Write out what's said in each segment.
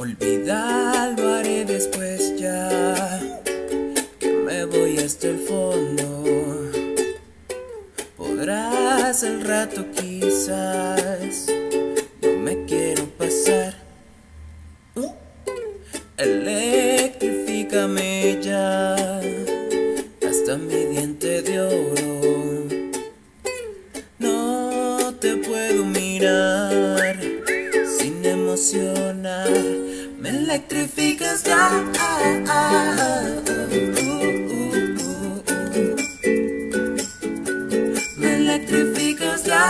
Olvidar lo haré después ya. Que me voy hasta el fondo. Podrás el rato quizás. No me quiero pasar. Uh, electrifícame ya. Hasta mi diente de oro. Me electrificas ya. Me electrificas ya.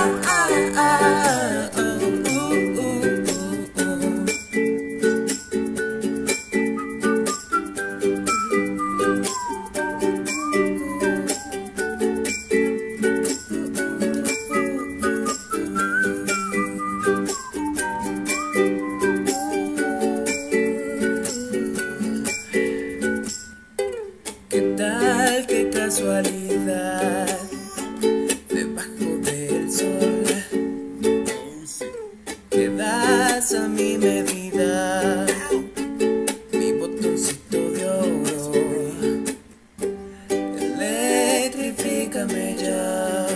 ¿Qué tal, qué casualidad? Debajo del sol. Quedas a mi medida Mi botoncito de oro. Electrifícame ya.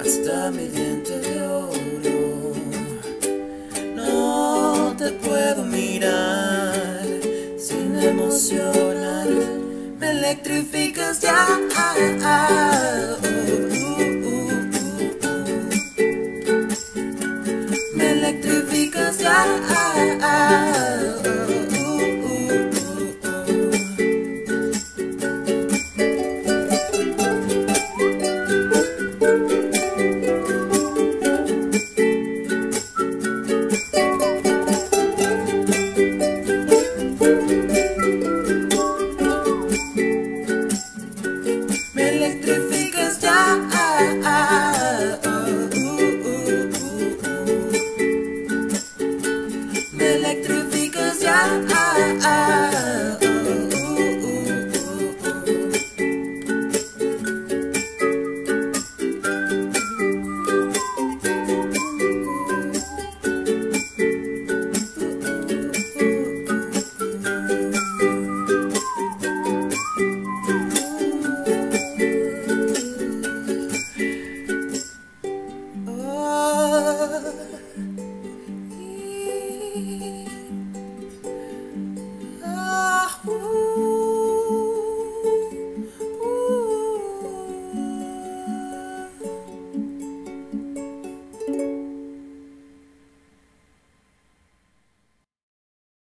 Hasta mi diente de oro. No te puedo mirar Sin emocionar Me electrificas ya